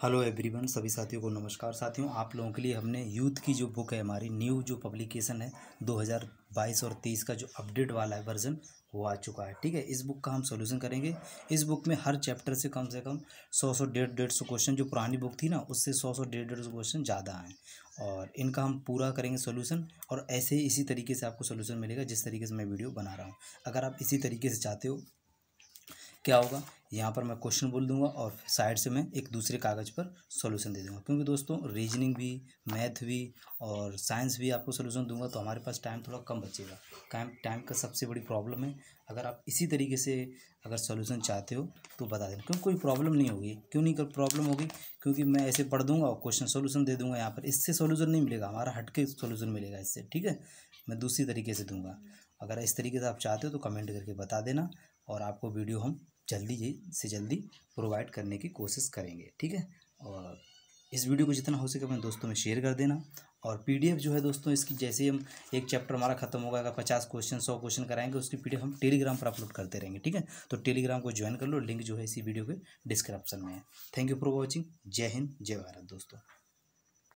Hello everyone, सभी साथियों को नमस्कार। साथियों, आप लोगों के लिए हमने यूथ की जो बुक है, हमारी न्यू जो पब्लिकेशन है 2022 और 23 का जो अपडेट वाला है वर्जन, वो आ चुका है। ठीक है, इस बुक का हम सोल्यूशन करेंगे। इस बुक में हर चैप्टर से कम से कम सौ सौ डेढ़ डेढ़ सौ क्वेश्चन, जो पुरानी बुक थी ना, उससे सौ सौ डेढ़ डेढ़ सौ क्वेश्चन ज़्यादा हैं। और इनका हम पूरा करेंगे सोल्यूशन, और ऐसे ही इसी तरीके से आपको सोल्यूशन मिलेगा, जिस तरीके से मैं वीडियो बना रहा हूँ। अगर आप इसी तरीके से चाहते हो, क्या होगा? यहाँ पर मैं क्वेश्चन बोल दूँगा और साइड से मैं एक दूसरे कागज़ पर सोल्यूशन दे दूँगा। क्योंकि दोस्तों रीजनिंग भी मैथ भी और साइंस भी आपको सोल्यूशन दूँगा तो हमारे पास टाइम थोड़ा कम बचेगा। टाइम टाइम का सबसे बड़ी प्रॉब्लम है, अगर आप इसी तरीके से अगर सोल्यूशन चाहते हो तो बता देना। क्योंकि कोई प्रॉब्लम नहीं होगी। क्यों नहीं कर प्रॉब्लम होगी? क्योंकि मैं ऐसे पढ़ दूँगा और क्वेश्चन सोल्यूशन दे दूँगा यहाँ पर। इससे सोल्यूशन नहीं मिलेगा, हमारा हट के सोल्यूशन मिलेगा इससे, ठीक है? मैं दूसरी तरीके से दूँगा। अगर इस तरीके से आप चाहते हो तो कमेंट करके बता देना और आपको वीडियो हम जल्दी से जल्दी प्रोवाइड करने की कोशिश करेंगे, ठीक है? और इस वीडियो को जितना हो सके अपने दोस्तों में शेयर कर देना। और पीडीएफ जो है दोस्तों, इसकी जैसे ही हम एक चैप्टर हमारा खत्म होगा, अगर पचास क्वेश्चन सौ क्वेश्चन कराएँगे, उसकी पीडीएफ हम टेलीग्राम पर अपलोड करते रहेंगे, ठीक है? तो टेलीग्राम को ज्वाइन कर लो लिंक जो है इसी वीडियो के डिस्क्रिप्शन में है। थैंक यू फॉर वॉचिंग जय हिंद जय भारत दोस्तों।